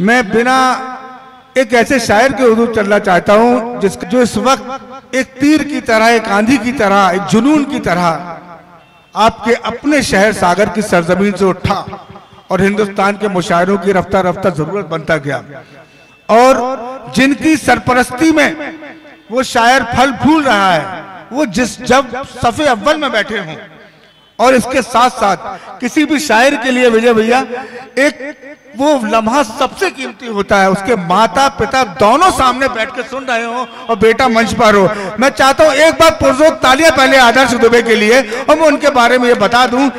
मैं बिना एक ऐसे शायर के हजूर चलना चाहता हूँ, जिस जो इस वक्त एक तीर की तरह, एक आंधी की तरह, एक जुनून की तरह आपके अपने शहर सागर की सरजमीन से उठा और हिंदुस्तान के मुशायरों की रफ्ता रफ्ता ज़रूरत बनता गया। और जिनकी सरपरस्ती में वो शायर फल फूल रहा है, वो जिस जब सफे अव्वल में बैठे हों और इसके साथ साथ किसी भी शायर के लिए विजय भैया, एक वो लम्हा सबसे कीमती होता है। उसके माता पिता दोनों सामने बैठ के सुन रहे हो और बेटा मंच पर हो। मैं चाहता हूँ एक बार पुरजोर तालियाँ पहले आदर्श दुबे के लिए और मैं उनके बारे में ये बता दूँ।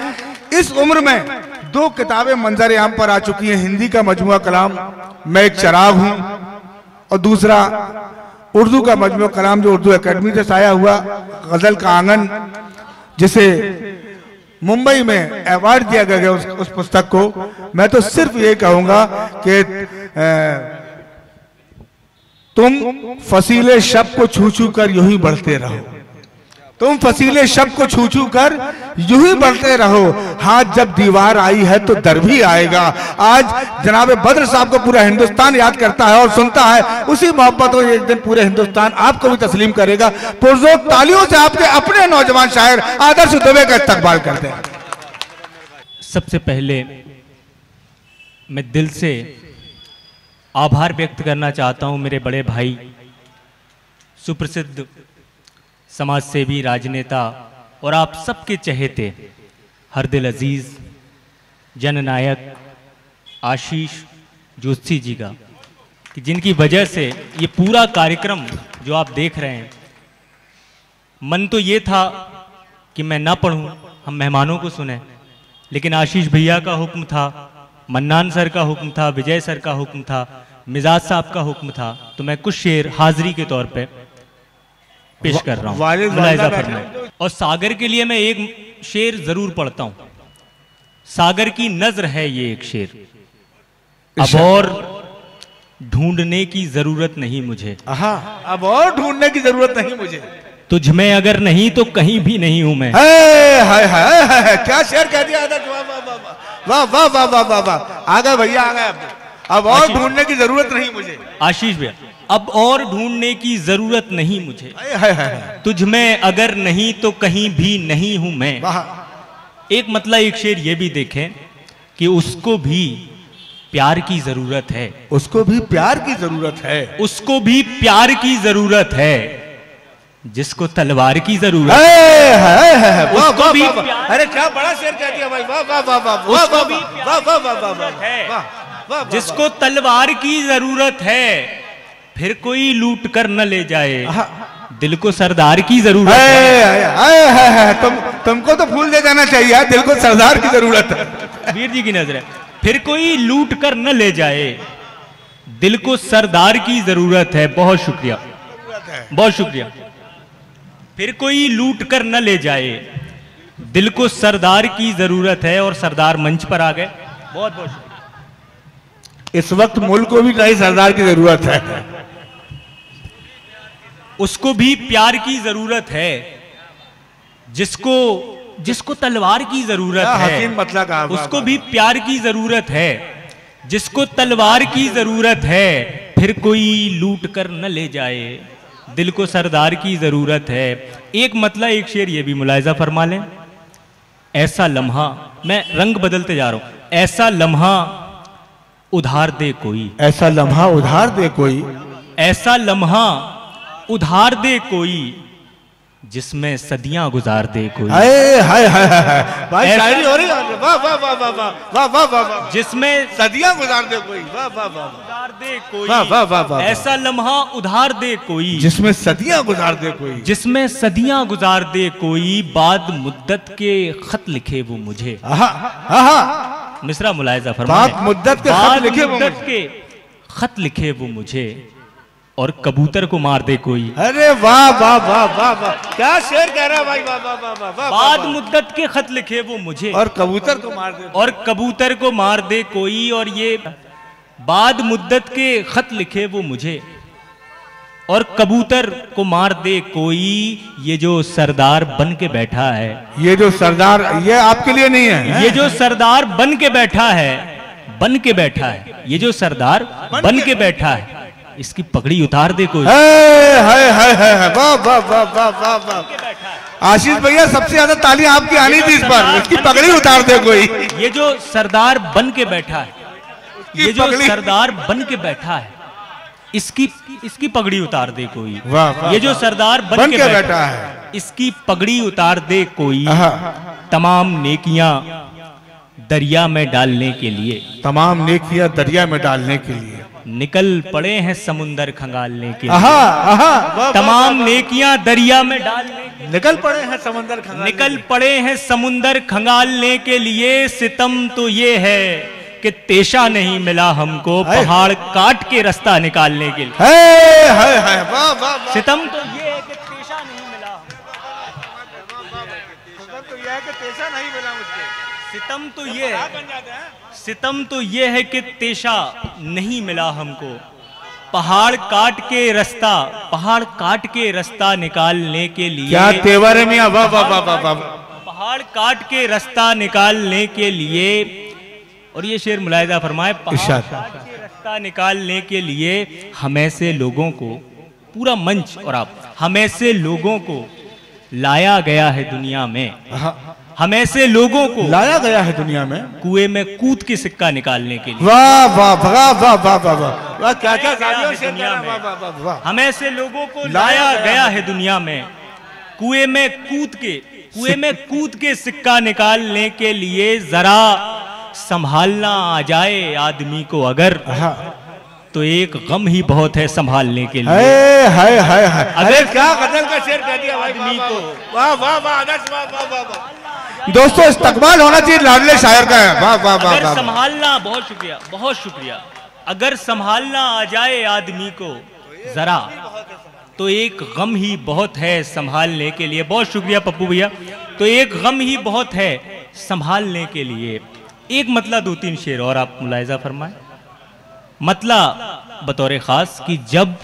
इस उम्र में दो किताबें मंजर आम पर आ चुकी हैं। हिंदी का मजमुआ कलाम, मैं एक चराग हूँ। और दूसरा, उर्दू का मजमू कलाम जो उर्दू एकेडमी से साया हुआ, गज़ल का आँगन, जिसे मुंबई में अवार्ड दिया गया उस, उस पुस्तक को। मैं तो सिर्फ़ ये कहूँगा कि तुम फसीले शब को छू छू कर यूँ ही बढ़ते रहो। तुम फसीले शब को छू छू कर यूँ ही बढ़ते रहो। हाथ जब दीवार आई है तो दर भी आएगा। आज जनाब बद्र साहब को पूरा हिंदुस्तान याद करता है और सुनता है। उसी मोहब्बत को एक दिन पूरे हिंदुस्तान आपको भी तस्लीम करेगा। पुरजोर तालियों से आपके अपने नौजवान शायर आदर्श दुबे का इस्तेमाल करते हैं। सबसे पहले मैं दिल से आभार व्यक्त करना चाहता हूँ मेरे बड़े भाई, सुप्रसिद्ध समाज सेवी राजनेता और आप सबके चहेते हरदिल अज़ीज़ जननायक आशीष जोशी जी का, कि जिनकी वजह से ये पूरा कार्यक्रम जो आप देख रहे हैं, मन तो ये था कि मैं ना पढ़ूं, हम मेहमानों को सुने, लेकिन आशीष भैया का हुक्म था, मन्नान सर का हुक्म था, विजय सर का हुक्म था, मिजाज साहब का हुक्म था तो मैं कुछ शेर हाजिरी के तौर पे पेश कर रहा हूँ। और सागर के लिए मैं एक शेर ज़रूर पढ़ता हूँ। सागर की नज़र है ये एक शेर। अब और ढूँढने की ज़रूरत नहीं मुझे। अब और ढूँढने की ज़रूरत नहीं मुझे। तुझ में अगर नहीं तो कहीं भी नहीं हूँ मैं। हाय हाय क्या शेर कह दिया? वाह वाह वाह। वाह वाह वाह आ गए भैया आ गए अब। और ढूँढने की ज़रूरत नहीं मुझे। आशीष भैया। अब और ढूँढने की ज़रूरत नहीं मुझे। तुझ में अगर नहीं तो कहीं भी नहीं हूँ मैं। एक मतलब एक शेर ये भी देखें कि उसको भी प्यार की ज़रूरत है। उसको भी प्यार की ज़रूरत है। उसको भी प्यार की ज़रूरत है। जिसको तलवार की ज़रूरत है, उसको भी अरे क्या बड़ा शेर कह दिया भाई। वाह वाह वाह वाह भी वाह वाह वाह वाह है। जिसको तलवार की ज़रूरत है। फिर कोई लूट कर न ले जाए। दिल को सरदार की ज़रूरत है। तुम तुमको तो फूल दे जाना चाहिए दिल को सरदार की ज़रूरत है। वीर जी की नज़र है। फिर कोई लूट कर न ले जाए। दिल को सरदार की ज़रूरत है। बहुत शुक्रिया। बहुत शुक्रिया। फिर कोई लूट कर न ले जाए। दिल को सरदार की ज़रूरत है और सरदार मंच पर आ गए। बहुत बहुत इस वक्त मुल्क को भी नई सरदार की ज़रूरत है। उसको भी प्यार की ज़रूरत है। जिसको जिसको तलवार की ज़रूरत है। मतलब उसको भी प्यार की ज़रूरत है। जिसको तलवार की ज़रूरत है फिर कोई लूट कर न ले जाए। दिल को सरदार की ज़रूरत है। एक मतलब एक शेर ये भी मुलायजा फरमा लें। ऐसा लम्हा मैं रंग बदलते जा रहा हूँ। ऐसा लम्हा उधार दे कोई ऐसा लम्हा उधार दे कोई ऐसा लम्हा उधार दे कोई जिसमें सदियाँ गुजार दे कोई हाय हाय हाय भाई शायरी हो रही है वाह वाह वाह वाह वाह वाह वाह वाह जिसमें सदियाँ गुजार दे कोई वाह वाह वाह उधार दे कोई वाह वाह वाह वाह ऐसा लम्हा उधार दे कोई जिसमें सदियाँ गुजार दे कोई जिसमें सदियाँ गुजार दे कोई बाद मुद्दत के खत लिखे वो मुझे मिश्रा मुलायजा फरमा मुद्दत के खत लिखे वो के खत लिखे वो मुझे और कबूतर को मार दे कोई। अरे वाह वाह वाह वाह वाह। क्या शेर कह रहा है भाई? वाह वाह वाह वाह बाद मुद्दत के खत लिखे वो मुझे। और कबूतर को मार दे। और कबूतर को मार दे कोई और ये बाद मुद्दत के खत लिखे वो मुझे। और कबूतर को मार दे कोई ये जो सरदार बन के बैठा है। ये जो सरदार ये आपके लिए नहीं है। ये जो सरदार बन के बैठा है बन के बैठा है। ये जो सरदार बन के बैठा है इसकी पगड़ी उतार दे कोई। हाय हाय हाय हाय हाय, वाह वाह वाह वाह वाह वाह। आशीष भैया सबसे ज़्यादा ताली आपकी आनी थी इस बार। इसकी पगड़ी उतार दे कोई। ये जो सरदार बन के बैठा है ये जो सरदार बन के बैठा है इसकी इसकी पगड़ी उतार दे कोई। वाह, ये जो सरदार बन, बन के, के बैठा, है इसकी पगड़ी उतार दे कोई। तमाम नेकियाँ दरिया में डालने के लिए। तमाम नेकियाँ दरिया में डालने के लिए। निकल पड़े हैं समुंदर खंगालने के लिए। आहा आहा। तमाम नेकियाँ दरिया में डालने निकल पड़े हैं समंदर निकल पड़े हैं समुंदर खंगालने के लिए सितम तो ये है कि तेशा नहीं मिला हमको पहाड़ काट के रास्ता निकालने के लिए। हाय हाय हाय वाह वाह वाह। सितम तो ये है कि तेशा नहीं मिला सितम तो ये है। सितम तो ये है कि तेशा नहीं मिला हमको। पहाड़ काट के रास्ता पहाड़ काट के रास्ता निकालने के लिए। क्या तेवर है मियाँ? वाह वाह वाह वाह वाह। पहाड़ काट के रास्ता निकालने के लिए और ये शेर मुलायदा फरमाए रास्ता निकालने के लिए हम ऐसे लोगों को पूरा मंच और आप हमें से लोगों को लाया गया है दुनिया में। हाँ। हमें से लोगों को लाया गया है दुनिया में। कुएँ में कूद के सिक्का निकालने के लिए। वाह वाह वाह वाह वाह वाह वाह। क्या क्या दुनिया में। हमें से लोगों को लाया गया है दुनिया में। कुएँ में कूद के कुएँ में कूद के सिक्का निकालने के लिए जरा संभालना आ जाए आदमी को अगर हाँ। तो एक गम ही बहुत है संभालने के लिए। हाय हाय हाय हाय अगर- क्या गज़ल का शेर कह दिया आदमी को। वाह वाह वाह आदर्श वाह वाह वाह दोस्तों इस्तकबाल होना चाहिए लाडले शायर का है। वाह वाह वाह अगर वाह। संभालना बहुत शुक्रिया बहुत शुक्रिया। अगर संभालना आ जाए आदमी को जरा तो एक गम ही बहुत है संभालने के लिए। बहुत शुक्रिया पप्पू भैया। तो एक गम ही बहुत है संभालने के लिए। एक मतला दो तीन शेर और आप मुलायजा फरमाए। मतला बतौर खास कि जब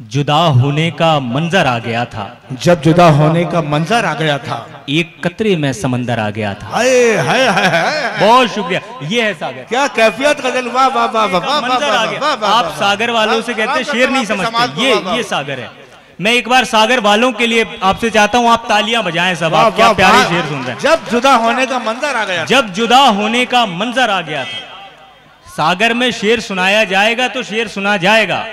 जुदा होने का मंजर आ गया था। जब जुदा होने का मंजर आ गया था। एक कतरे में समंदर आ गया था। हाय हाय हाय बहुत शुक्रिया। ये है सागर। क्या कैफियत गज़ल वाह वाह वाह वाह आप सागर वालों से कहते हैं शेर नहीं समझते। ये ये सागर है। मैं एक बार सागर वालों के लिए आपसे चाहता हूँ आप तालियाँ बजाएँ सब आप क्या प्यारे शेर सुन रहे हैं। जब जुदा होने का मंजर आ गया जब जुदा होने का मंजर आ गया था। सागर में शेर सुनाया जाएगा तो शेर सुना जाएगा।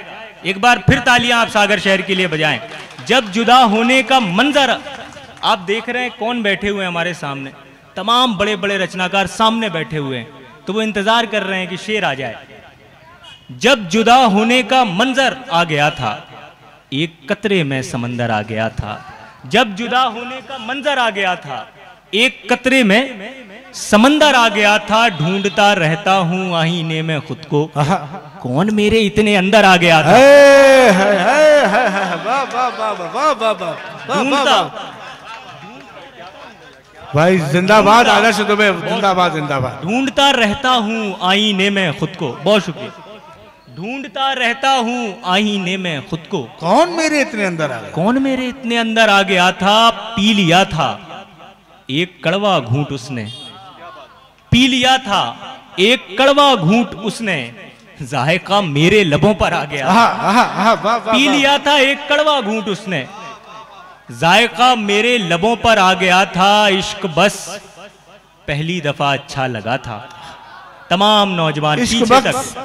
एक बार फिर तालियाँ आप सागर शहर के लिए बजाएँ। जब जुदा होने का मंजर आप देख रहे हैं कौन बैठे हुए हैं हमारे सामने। तमाम बड़े बड़े रचनाकार सामने बैठे हुए हैं। तो वो इंतज़ार कर रहे हैं कि शेर आ जाए। जब जुदा होने का मंजर आ गया था एक कतरे में समंदर आ गया था। जब जुदा होने का मंजर आ गया था एक कतरे में समंदर आ गया था ढूंढता रहता हूँ आईने में खुद को। कौन मेरे इतने अंदर आ गया था? भाई जिंदाबाद आदर्श तुम्हें जिंदाबाद जिंदाबाद। ढूंढता रहता हूँ आईने में खुद को। बहुत शुक्रिया। ढूंढता रहता हूँ आईने में खुद को। कौन मेरे इतने अंदर आ गया? कौन मेरे इतने अंदर आ गया था? पी लिया था। एक कड़वा घूंट उसने। पी लिया था। एक कड़वा घूंट उसने। जायका मेरे लबों पर आ गया। आहा आहा आहा वाह वाह पी लिया था। एक कड़वा घूंट उसने। जायका मेरे लबों पर आ गया था। इश्क बस। पहली दफ़ा अच्छा लगा था। तमाम नौजवान इश्क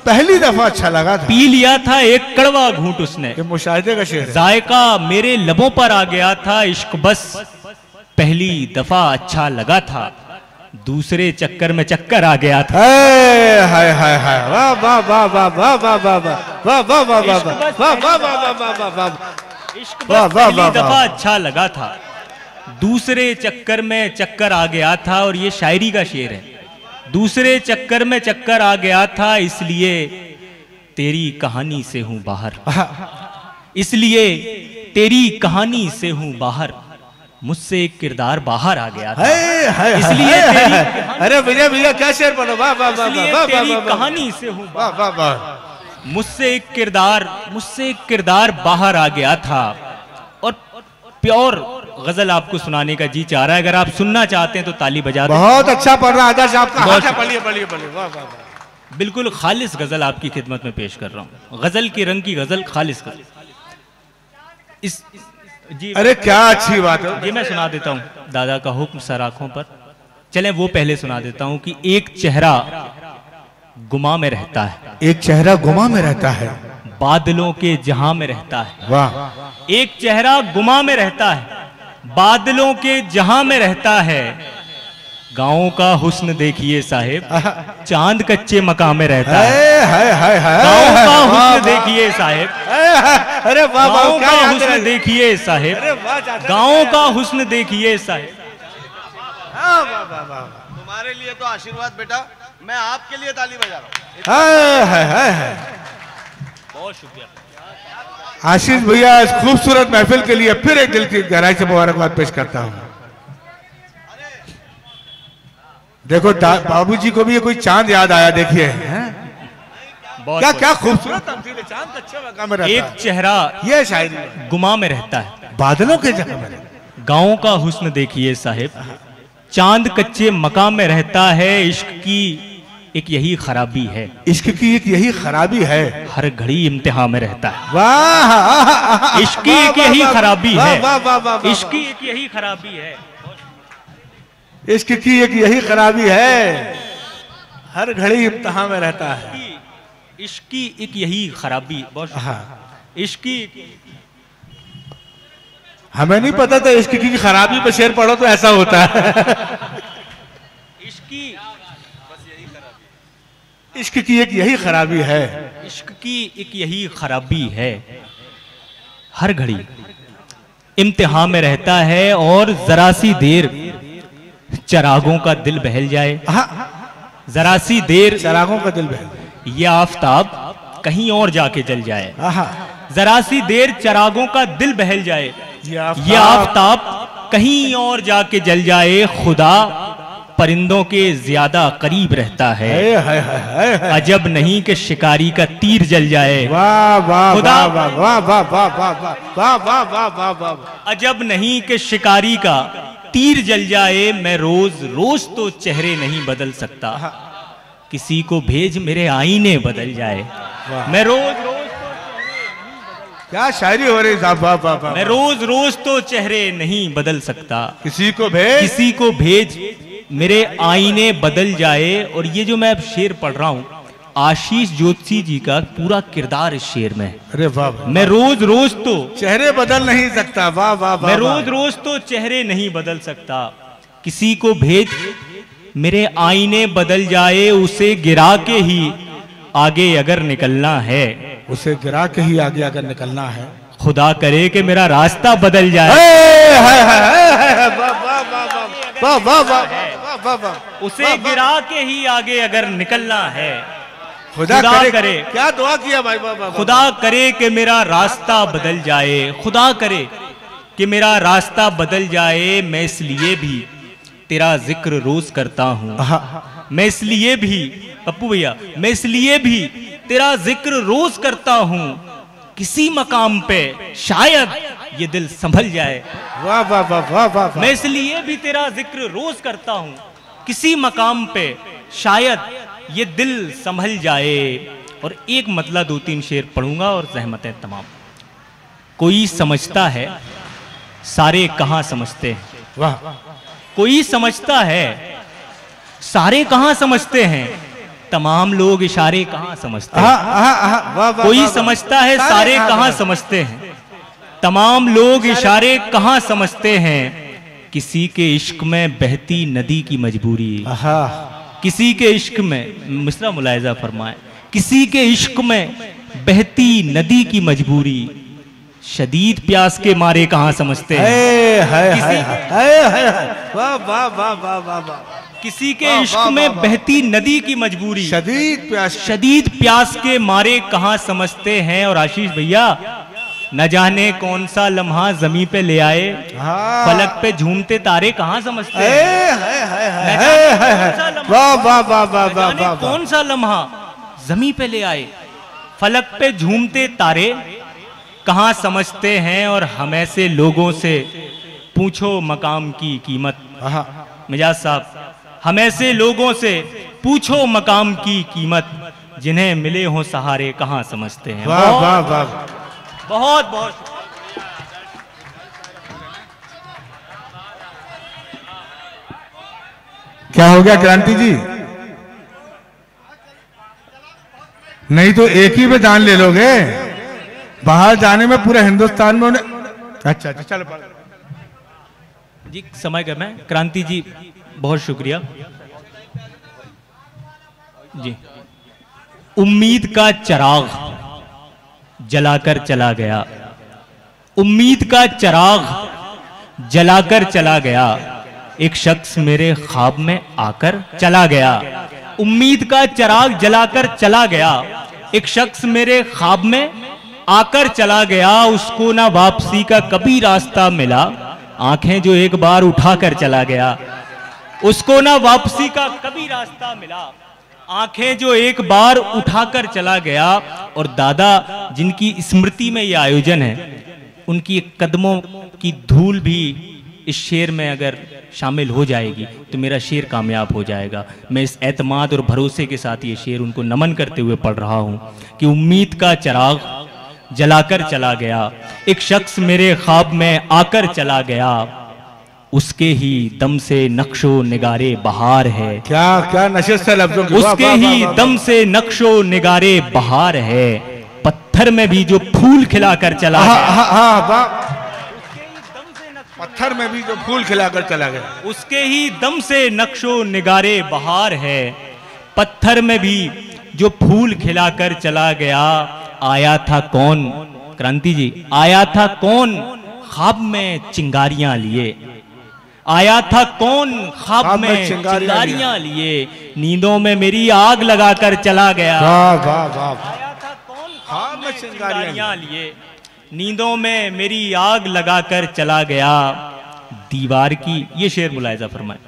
पहली दफ़ा अच्छा लगा था पी लिया था एक कड़वा घूंट उसने ये मुशाहिदे का शेर जायका मेरे लबों पर आ गया था इश्क बस पहली दफ़ा अच्छा लगा था दूसरे चक्कर में चक्कर आ गया था हाय हाय हाय वाह वाह वाह वाह वाह वाह वाह वाह वाह वाह वाह वाह वाह वाह वाह वाह वाह वाह वाह इश्क दफ़ा। अच्छा लगा था दूसरे चक्कर में चक्कर आ गया था और ये शायरी का शेर है दूसरे चक्कर में चक्कर आ गया था इसलिए तेरी कहानी से हूँ बाहर। इसलिए तेरी कहानी से हूँ बाहर। मुझसे एक किरदार बाहर आ गया था। इसलिए। अरे भैया भैया क्या शेर पढ़ो वाह वाह वाह वाह कहानी से हूँ वाह वाह वाह। मुझसे एक किरदार मुझसे एक किरदार बाहर आ गया था। प्योर गज़ल आपको सुनाने का जी चाह रहा है। अगर आप सुनना चाहते हैं तो ताली बजा दें। बहुत अच्छा पढ़ रहा है आदर्श आपका। हाँ, पढ़िए पढ़िए पढ़िए। वाह वाह वाह। बिल्कुल खालिस गज़ल आपकी खिदमत में पेश कर रहा हूँ। गज़ल के रंग की गज़ल खालिस गज़ल इस जी अरे क्या अच्छी बात है। जी मैं सुना देता हूँ। दादा का हुक्म सर आँखों पर। चले वो पहले सुना देता हूँ कि एक चेहरा गुमा में रहता है। एक चेहरा गुमा में रहता है। बादलों के जहाँ में रहता है। वाह। एक चेहरा गुमा में रहता है बादलों के जहाँ में रहता है। गाँव का हुस्न देखिए साहेब चाँद कच्चे मकान में रहता है। हाय हाय हाय हाय गाँव का हुस्न देखिए साहेब। अरे गाँव का हुस्न देखिए साहेब। अरे गाँव का हुस्न देखिए साहेब। हाँ, वाह, वाह, वाह। तुम्हारे लिए तो आशीर्वाद बेटा मैं आपके लिए ताली बजा रहा हूँ। हाय, हाय, हाय, हाय। बहुत शुक्रिया। आशीष भैया इस खूबसूरत महफिल के लिए फिर एक दिल की गहराई से मुबारकबाद पेश करता हूँ। देखो बाबूजी को भी ये कोई चाँद याद आया देखिए। हैं? क्या क्या खूबसूरत चाँद अच्छे मकाम में रहता एक चेहरा ये शायद गुमा में रहता है। बादलों के जगह में गाँव का हुस्न देखिए साहेब। चाँद कच्चे मकाम में रहता है इश्क की एक यही खराबी है। इश्क की एक यही खराबी है। हर घड़ी इम्तिहान में रहता है। वाह! इश्क की एक यही खराबी है। इश्क की एक यही खराबी है। इश्क की एक यही खराबी है। हर घड़ी इम्तहान में रहता है। इश्क की एक यही खराबी। बहुत हाँ। इश्क की हमें नहीं पता था इश्क की खराबी पे शेर पढ़ो तो ऐसा होता है। इश्क की इश्क की एक यही खराबी है। इश्क की एक यही खराबी है। हर घड़ी इम्तिहान में रहता है और जरा सी देर चरागों का दिल बहल जाए। जरा सी देर चरागों का दिल बहल ये आफताब कहीं और जाके जल जाए। जरा सी देर चरागों का दिल बहल जाए। ये आफताब कहीं और जाके जल जाए। खुदा परिंदों के ज़्यादा करीब रहता है अजब नहीं कि शिकारी का तीर जल जाए अजब नहीं कि शिकारी का तीर जल जाए मैं रोज रोज तो चेहरे नहीं बदल सकता किसी को भेज मेरे आईने बदल जाए मैं रोज क्या शायरी हो रही साहब मैं रोज रोज तो चेहरे नहीं बदल सकता किसी को भेज किसी को भेज मेरे आईने बदल जाए और ये जो मैं अब शेर पढ़ रहा हूँ आशीष ज्योतिषी जी का पूरा किरदार इस शेर में अरे वाह मैं रोज रोज तो चेहरे बदल नहीं सकता। वाह वाह वाह मैं रोज रोज तो चेहरे नहीं बदल सकता। किसी को भेज मेरे आईने बदल जाए उसे गिरा के ही आगे अगर निकलना है। उसे गिरा के ही आगे अगर निकलना है। खुदा करे कि मेरा रास्ता बदल जाए। वाह वाह वाह वाह वाह वाह उसे गिरा के ही आगे अगर निकलना है। खुदा खुदा करे करे। क्या दुआ किया भाई वाह वाह वाह। खुदा करे कि मेरा रास्ता बदल जाए। खुदा करे कि मेरा रास्ता बदल जाए। मैं इसलिए भी तेरा ज़िक्र रोज करता हूँ। मैं इसलिए भी पप्पू भैया मैं इसलिए भी तेरा ज़िक्र रोज करता हूँ। किसी मकाम पे शायद ये दिल संभल जाए। वाह वाह वाह वाह वाह। मैं इसलिए भी तेरा ज़िक्र रोज करता हूँ। किसी मकाम पे शायद ये दिल संभल जाए। और एक मतला दो तीन शेर पढ़ूँगा और जहमतें तमाम। कोई समझता है सारे कहाँ समझते हैं? वाह। कोई समझता है सारे कहाँ समझते हैं? तमाम लोग इशारे कहाँ समझते हैं? आहा, वाह वाह कोई। समझता है सारे कहाँ समझते हैं? तमाम लोग इशारे कहाँ समझते हैं? किसी के इश्क में बहती नदी की मजबूरी। किसी के इश्क में मिसरा मुलायजा फरमाए किसी के इश्क में बहती नदी की मजबूरी। शदीद प्यास के मारे कहाँ समझते हैं? किसी- के इश्क में। बहती नदी की मजबूरी। शदीद प्यास। शदीद प्यास के मारे कहाँ समझते हैं? और आशीष भैया न जाने कौन सा लम्हा जमी पे ले आए हाँ। फलक पे झूमते तारे कहाँ समझते हैं? सा लम्हा- कौन सा लम्हा जमी पे ले आए फलक पे झूमते तारे कहाँ समझते हैं और हम ऐसे लोगों से पूछो मकाम की कीमत। हाँ। मिजाज साहब हम ऐसे लोगों से पूछो मकाम की कीमत जिन्हें मिले हो सहारे कहाँ समझते हैं। वाह वाह वाह। बहुत बहुत क्या हो गया क्रांति जी? नहीं तो एक ही में जान ले लोगे। बाहर जाने में पूरे हिंदुस्तान में उन्हें अच्छा अच्छा चलो जी समय कम है। क्रांति जी बहुत शुक्रिया। जी। उम्मीद का चराग। जलाकर चला गया। उम्मीद का चराग जलाकर चला गया। एक शख्स मेरे ख्वाब में आकर चला गया। उम्मीद का चराग जलाकर चला गया। एक शख्स मेरे ख्वाब में आकर चला गया। उसको ना वापसी का कभी रास्ता मिला। आँखें जो एक बार उठाकर चला गया। उसको ना वापसी का कभी रास्ता मिला। आँखें जो एक बार उठाकर चला गया और दादा, जिनकी स्मृति में यह आयोजन है, उनकी कदमों की धूल भी इस शेर में अगर शामिल हो जाएगी तो मेरा शेर कामयाब हो जाएगा। मैं इस एतमाद और भरोसे के साथ ये शेर उनको नमन करते हुए पढ़ रहा हूँ कि उम्मीद का चराग जलाकर चला गया, एक शख्स मेरे ख्वाब में आकर चला गया। उसके ही दम से नक्शो निगारे बहार है। क्या क्या नशे से लफ्जों की उसके ही दम से नक्शो निगारे बहार है। पत्थर में भी जो फूल खिलाकर चला हाँ हाँ हाँ वाह। पत्थर में भी जो फूल खिलाकर चला गया। उसके ही दम से नक्शो निगारे बहार है। पत्थर में भी जो फूल खिलाकर चला गया। आया था कौन? क्रांति जी आया था कौन? खाब में चिंगारियाँ लिए। आया था कौन? ख्वाब में चिंगारियाँ लिए। नींदों में मेरी आग लगाकर चला गया। आया था कौन? ख्वाब में चिंगारियाँ चिंगारियाँ लिए। नींदों में मेरी आग लगाकर चला गया। दीवार की ये शेर मुलायजा फरमाए।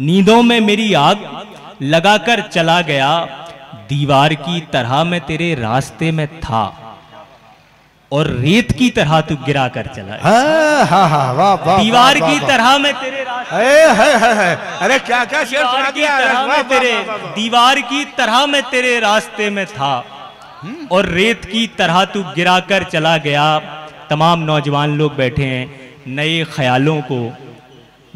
नींदों में मेरी आग लगाकर चला गया। दीवार की तरह मैं तेरे रास्ते में था। और रेत की तरह तू गिरा कर चला। हाँ। हाँ हाँ दीवार की तरह मैं तेरे है, है, है। अरे क्या क्या शेर सुना दिया मैं तेरे। दीवार की तरह मैं तेरे रास्ते में था। और रेत की तरह तू गिरा कर चला गया। तमाम नौजवान लोग बैठे हैं। नए ख्यालों को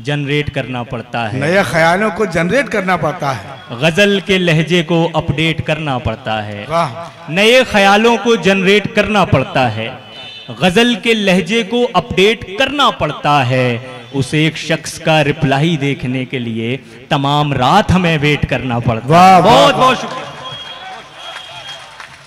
जनरेट करना पड़ता है। नए ख्यालों को जनरेट करना पड़ता है। गज़ल के लहजे को अपडेट करना पड़ता है। नए ख्यालों को जनरेट करना पड़ता है। गज़ल के लहजे को अपडेट करना पड़ता है। उसे एक शख्स का रिप्लाई देखने के लिए तमाम रात हमें वेट करना पड़ता है। बहुत बहुत शुक्रिया।